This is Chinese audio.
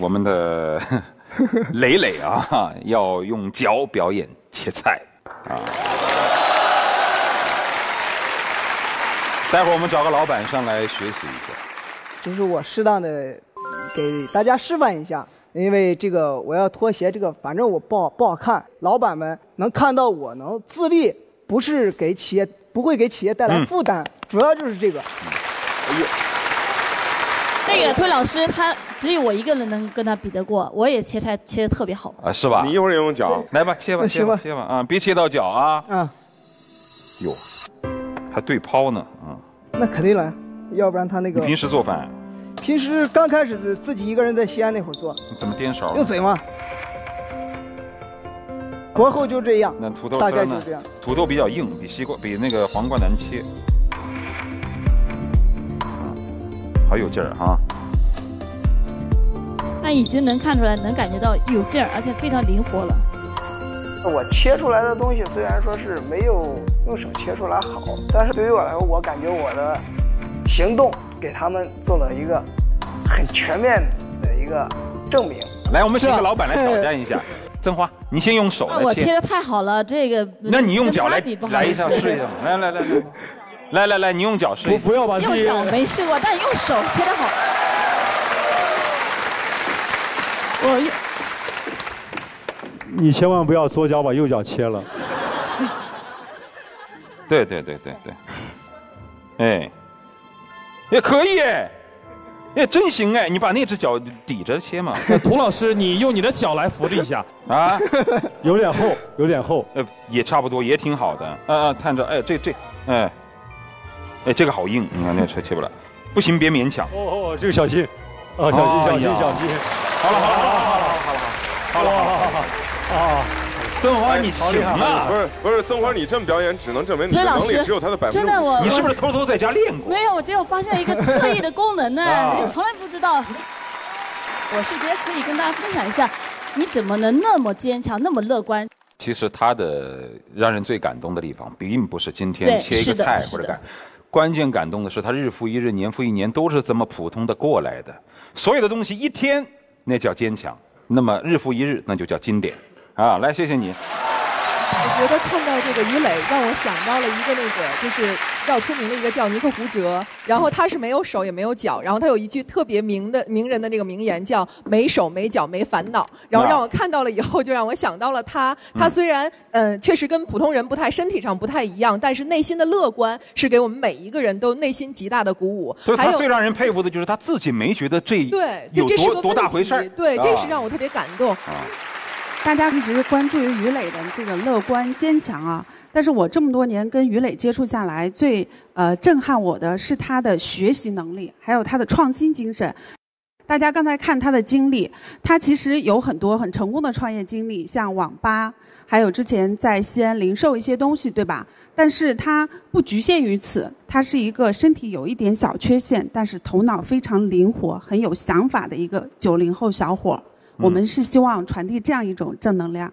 我们的 磊磊啊，要用脚表演切菜啊。待会儿我们找个老板上来学习一下。就是我适当的给大家示范一下，因为这个我要脱鞋，这个反正我不好不好看，老板们能看到我能自立，不是给企业不会给企业带来负担，主要就是这个。哎呦，那个推老师他只有我一个人能跟他比得过，我也切菜切的特别好。啊，是吧？你一会儿也用脚，来吧，切吧，切吧，切吧啊！别切到脚啊！嗯。哟，还对抛呢啊！那肯定了，要不然他那个。你平时做饭？平时刚开始自自己一个人在西安那会儿做。怎么颠勺？用嘴吗？薄厚就这样。那土豆大概就这样。土豆比较硬，比西瓜比那个黄瓜难切。好有劲儿哈！那已经能看出来，能感觉到有劲儿，而且非常灵活了。我切出来的东西虽然说是没有用手切出来好，但是对于我来说，我感觉我的行动给他们做了一个很全面的一个证明。来，我们请个老板来挑战一下。曾花，你先用手来切。我切的太好了，这个。那你用脚来来一下试一下。来来来来，来来来，你用脚试。不不要把用脚没试过，但用手切的好。我用。你千万不要左脚把右脚切了。对对对对对，哎，也可以哎，哎真行哎，你把那只脚抵着切嘛。涂老师，你用你的脚来扶着一下啊，有点厚，有点厚，呃，也差不多，也挺好的。啊啊，看着，哎，这这，哎，哎，这个好硬，你看那个车切不来，不行，别勉强。哦哦，这个小心，啊小心小心小心，好了好了好了好了好了好了好了好了好了好，曾花你行啊！不是不是，曾花你这么表演，只能证明你能力只有他的百分之。真的我，你是不是偷偷在家练过？没有，结果发现一个特异的功能呢，从来不知道。我是觉得可以跟大家分享一下，你怎么能那么坚强，那么乐观？其实他的让人最感动的地方，并不是今天切一个菜或者干。关键感动的是他日复一日、年复一年都是这么普通的过来的。所有的东西一天那叫坚强，那么日复一日那就叫经典。啊，来，谢谢你。我觉得看到这个于磊，让我想到了一个那个，就是要出名的一个叫尼克胡哲，然后他是没有手也没有脚，然后他有一句特别名的名人的这个名言叫“没手没脚没烦恼”，然后让我看到了以后，就让我想到了他。他虽然嗯，确实跟普通人不太身体上不太一样，但是内心的乐观是给我们每一个人都内心极大的鼓舞。所以他最让人佩服的就是他自己没觉得这对有多多大回事对，这是让我特别感动。大家一直关注于于磊的这个乐观坚强啊，但是我这么多年跟于磊接触下来，最呃震撼我的是他的学习能力，还有他的创新精神。大家刚才看他的经历，他其实有很多很成功的创业经历，像网吧，还有之前在西安零售一些东西，对吧？但是他不局限于此，他是一个身体有一点小缺陷，但是头脑非常灵活、很有想法的一个九零后小伙。我们是希望传递这样一种正能量。